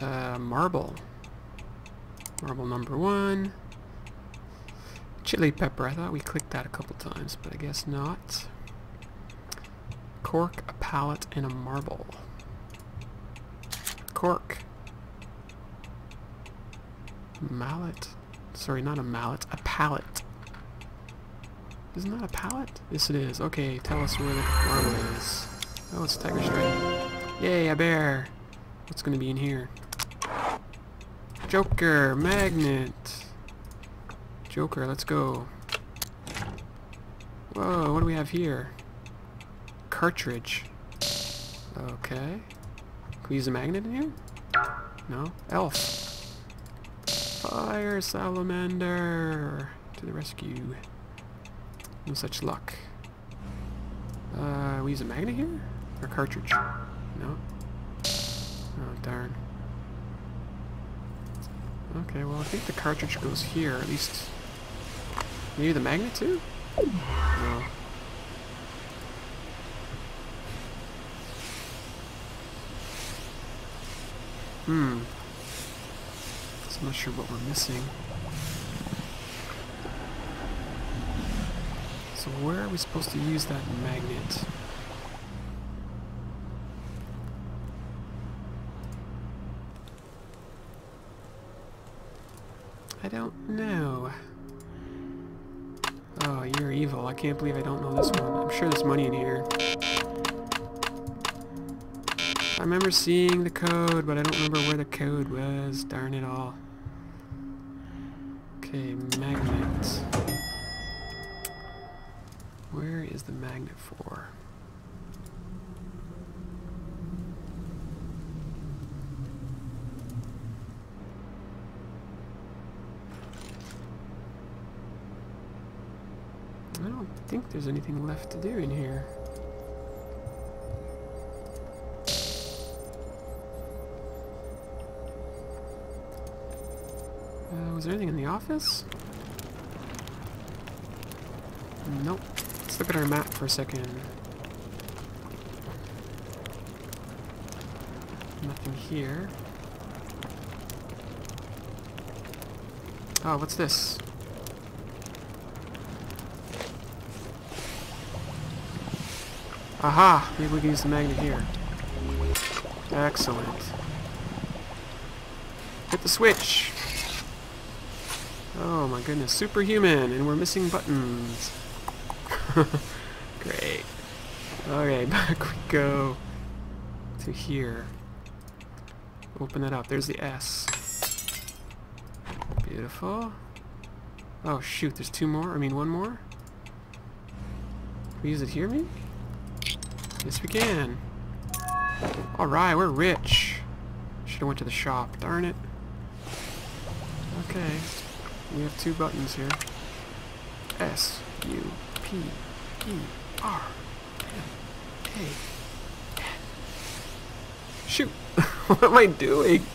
Uh, marble. Marble number one. Chili pepper. I thought we clicked that a couple times, but I guess not. Cork, a pallet, and a marble. Cork. Mallet. Sorry, not a mallet. A pallet. Isn't that a pallet? Yes, it is. Okay, tell us where the marble is. Oh, it's tiger stripe. Yay, a bear. What's going to be in here? Joker, magnet. Joker, let's go. Whoa, what do we have here? Cartridge. Okay. Can we use a magnet in here? No? Elf. Fire salamander. To the rescue. No such luck. Uh, we use a magnet here? Or cartridge? No? Oh, darn. Okay, well I think the cartridge goes here, at least... Maybe the magnet too? No. Hmm. I'm not sure what we're missing. So where are we supposed to use that magnet? I don't. Oh, you're evil. I can't believe I don't know this one. I'm sure there's money in here. I remember seeing the code, but I don't remember where the code was. Darn it all. Okay, magnet. Where is the magnet for? I don't think there's anything left to do in here. Uh, was there anything in the office? Nope. Let's look at our map for a second. Nothing here. Oh, what's this? Aha! Maybe we can use the magnet here. Excellent. Hit the switch! Oh my goodness, superhuman, and we're missing buttons. Great. Okay, back we go to here. Open that up. There's the S. Beautiful. Oh shoot, there's two more? I mean one more? Can we use it here maybe? Yes we can. Alright, we're rich. Should've went to the shop. Darn it. Okay. We have two buttons here. S U P E R M A N. Shoot! what am I doing?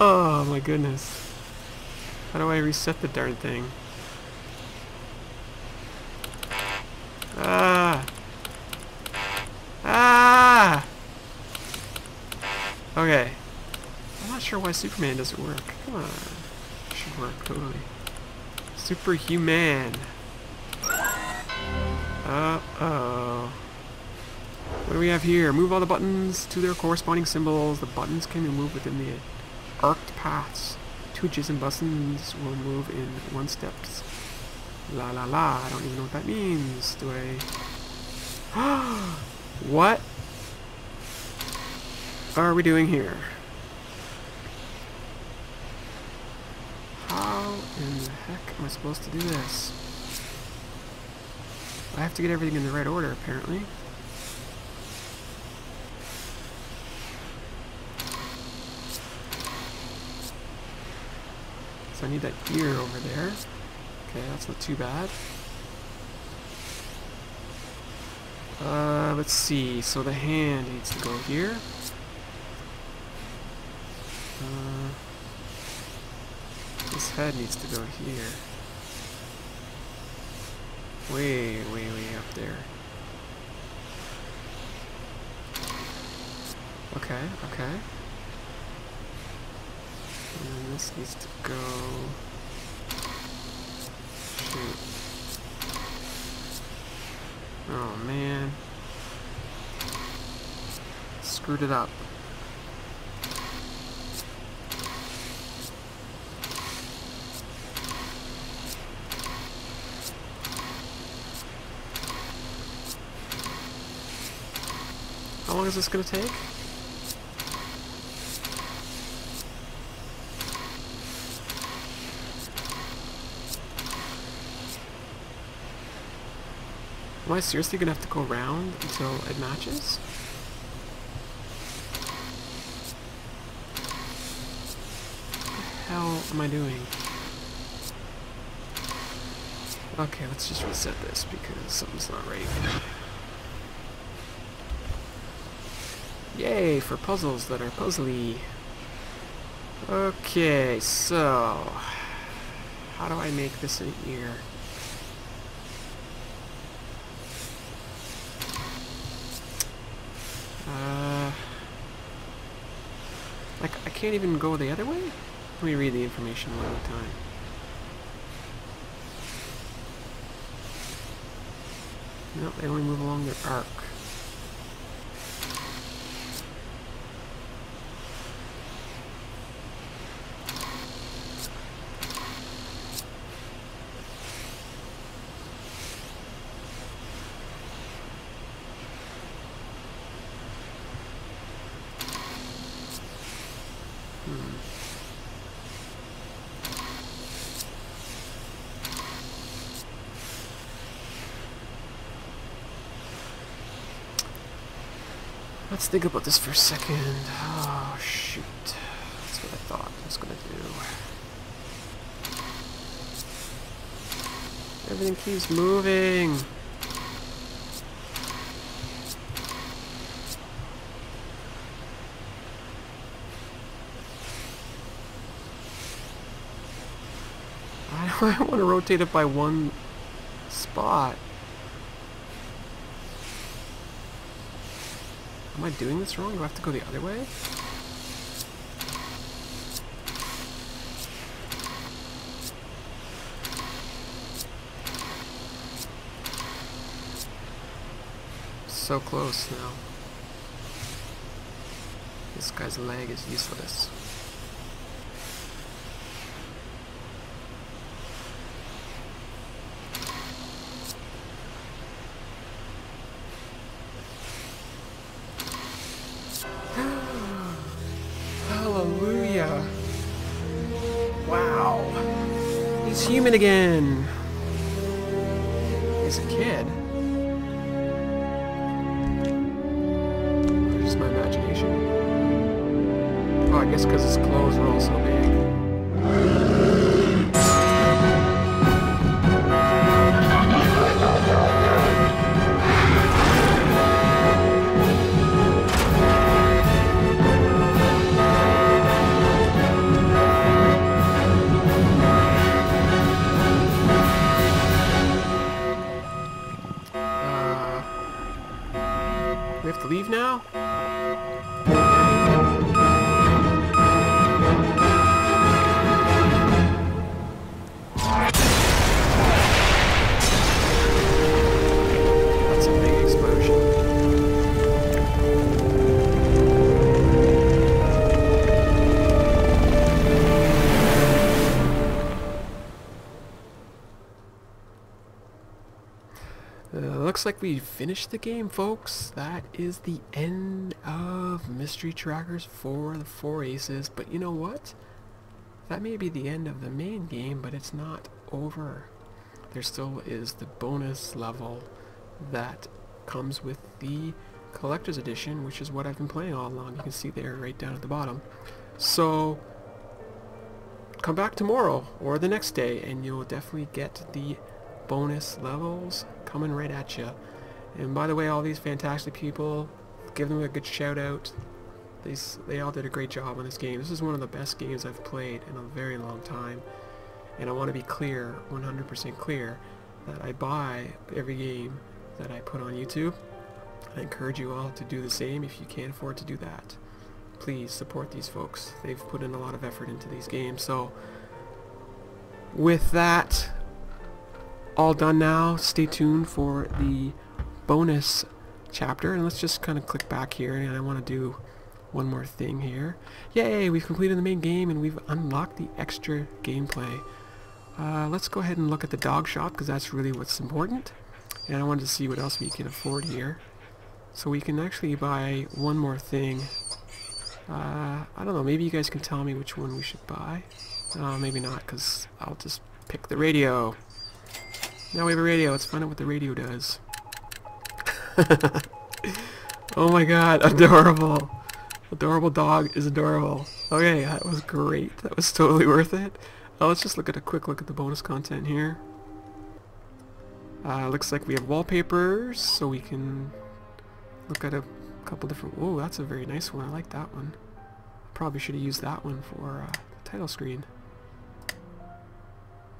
Oh my goodness. How do I reset the darn thing? Ah! Ah! Okay. I'm not sure why Superman doesn't work. Come on. It should work, totally. Superhuman. Uh-oh. What do we have here? Move all the buttons to their corresponding symbols. The buttons can be moved within the arced paths. Two adjacent buttons will move in one steps. La la la. I don't even know what that means. Do I... what are we doing here? How in the heck am I supposed to do this? I have to get everything in the right order, apparently. So I need that ear over there. Okay, that's not too bad. Uh, let's see. So the hand needs to go here. Uh, head needs to go here. Way, way, way up there. Okay, okay. And this needs to go... Shoot. Oh man. Screwed it up. Long is this to take? Am I seriously to have to go around until it matches? What the hell am I doing? Okay, let's just reset this because something's not right. Yay, for puzzles that are puzzly. Okay, so... How do I make this an ear? Uh... Like, I can't even go the other way? Let me read the information one a time. Nope, they only move along their arc. Let's think about this for a second. Oh, shoot. That's what I thought I was going to do. Everything keeps moving. I want to rotate it by one spot. Am I doing this wrong? Do I have to go the other way? So close now. This guy's leg is useless. Human again. He's a kid. Just my imagination. Oh, I guess because his clothes are all so big. Looks like we finished the game, folks. That is the end of Mystery Trackers for the Four Aces. But you know what? That may be the end of the main game, but it's not over. There still is the bonus level that comes with the Collector's Edition, which is what I've been playing all along. You can see there right down at the bottom. So, come back tomorrow or the next day and you'll definitely get the bonus levels coming right at you. And by the way, all these fantastic people, give them a good shout out. They, they all did a great job on this game. This is one of the best games I've played in a very long time. And I want to be clear, 100% clear, that I buy every game that I put on YouTube. I encourage you all to do the same if you can afford to do that. please support these folks. They've put in a lot of effort into these games. So with that all done now, stay tuned for the bonus chapter. And let's just kind of click back here. And I want to do one more thing here. Yay, we've completed the main game and we've unlocked the extra gameplay. Uh, let's go ahead and look at the dog shop because that's really what's important. And I wanted to see what else we can afford here. So we can actually buy one more thing. Uh, I don't know, maybe you guys can tell me which one we should buy. Uh, maybe not, because I'll just pick the radio. Now we have a radio, let's find out what the radio does. oh my god, adorable. Adorable dog is adorable. Okay, that was great. That was totally worth it. Uh, let's just look at a quick look at the bonus content here. Uh, looks like we have wallpapers, so we can look at a couple different... Whoa, that's a very nice one. I like that one. Probably should have used that one for uh, the title screen.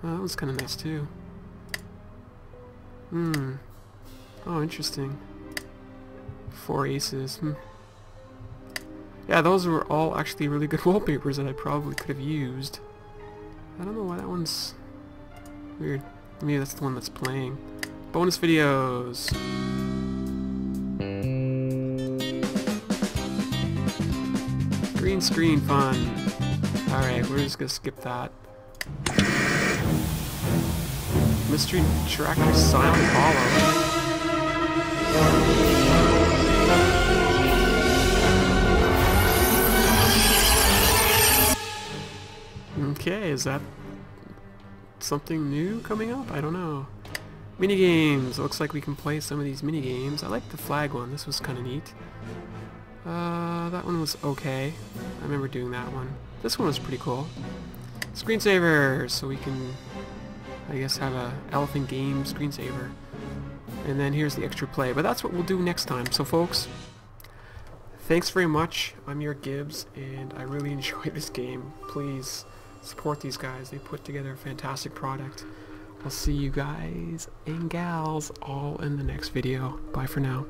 Oh, that was kind of nice too. Hmm. Oh, interesting. Four aces. Hmm. Yeah, those were all actually really good wallpapers that I probably could have used. I don't know why that one's weird. Maybe that's the one that's playing. Bonus videos. Green screen fun. Alright, we're just gonna skip that. Mystery Trackers Silent Hollow. Okay, is that something new coming up? I don't know. Mini games. Looks like we can play some of these mini games. I like the flag one. This was kind of neat. Uh, that one was okay. I remember doing that one. This one was pretty cool. Screensaver, so we can, I guess, have a elephant game screensaver. And then here's the extra play. But that's what we'll do next time. So folks, thanks very much. I'm YourGibs, and I really enjoy this game. Please support these guys. They put together a fantastic product. I'll see you guys and gals all in the next video. Bye for now.